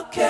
okay.